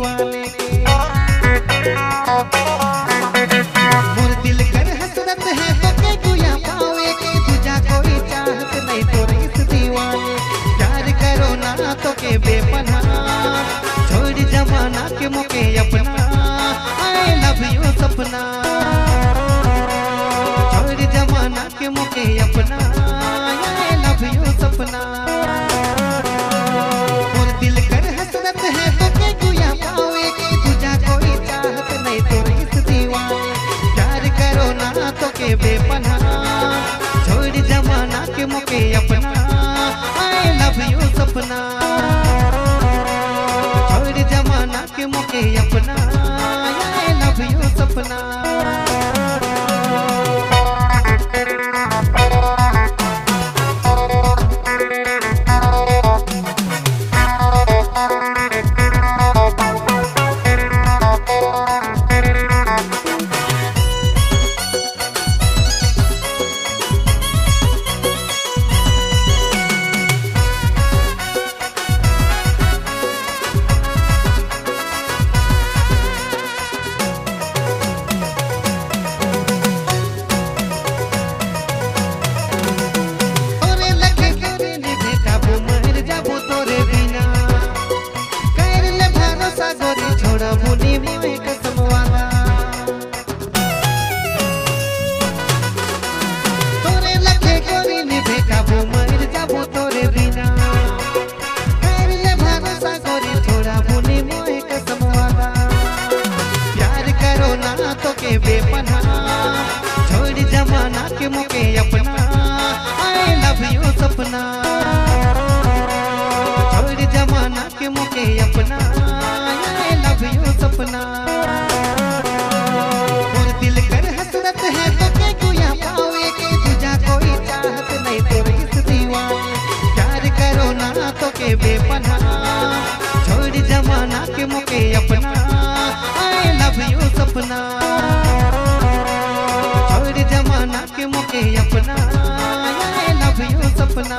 वाले मोर दिल कर हसरत है तो के गुया पावे के तुझा कोई चाहत नहीं तो इस दीवाने प्यार करो ना तो के बेपनाह, छोड़ जमाना के मुके अपना आई लव यू सपना। यू सपना। छोड़ जमाना के मुके अपना। लव यू सपना। छोड़ जमाना के मुके अपना। आई लव यू सपना। छोड़ जमाना के मुके अपना। आई लव यू सपना। तो तो तो बेपना। छोड़ जमाना के मुके अपना। आई लव यू सपना। जमाना के मुके अपना। लव यू सपना।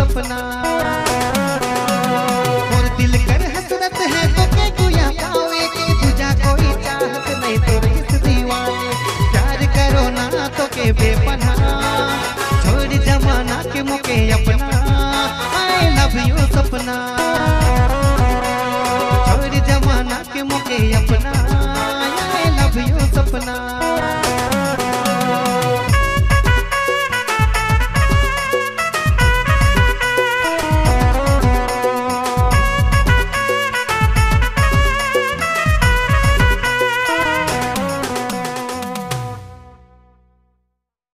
सपना। और दिल कर हसरत है तो पावे तुझा कोई चाहत नहीं तो इस दीवाने। प्यार करो ना तो के बेपना। छोड़ जमाना के मुके अपना। आई लव यू सपना। छोड़ जमाना के मुके अपना। आई लव यू सपना।